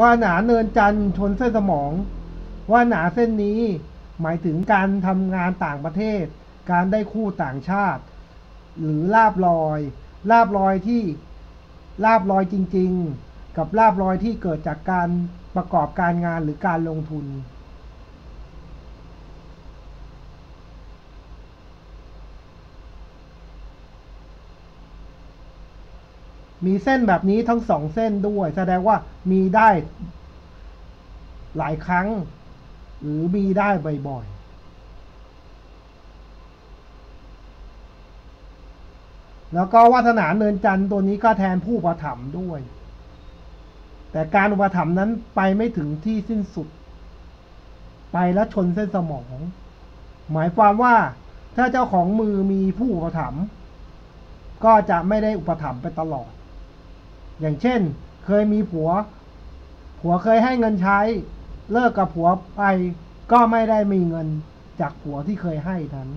ว่าหนาเนินจันชนเส้นสมอง ว่าหนาเส้นนี้หมายถึงการทำงานต่างประเทศ การได้คู่ต่างชาติ หรือลาบลอยลาบลอยที่ลาบลอยจริง ๆ กับลาบลอยที่เกิดจากการประกอบการงานหรือการลงทุน มีเส้นแบบนี้ทั้งสองเส้นด้วย แสดงว่ามีได้หลายครั้ง หรือมีได้บ่อยๆ แล้วก็วาสนาเนินจันทร์ตัวนี้ก็แทนผู้อุประถมด้วย แต่การอุปถัมภ์นั้นไปไม่ถึงที่สิ้นสุด ไปแล้วชนเส้นสมอง หมายความว่าถ้าเจ้าของมือมีผู้อุปถัมภ์ก็จะไม่ได้อุปถัมภ์ไปตลอด อย่างเช่น เคยมีผัว ผัวเคยให้เงินใช้ เลิกกับผัวไปก็ไม่ได้มีเงินจากผัวที่เคยให้นั้น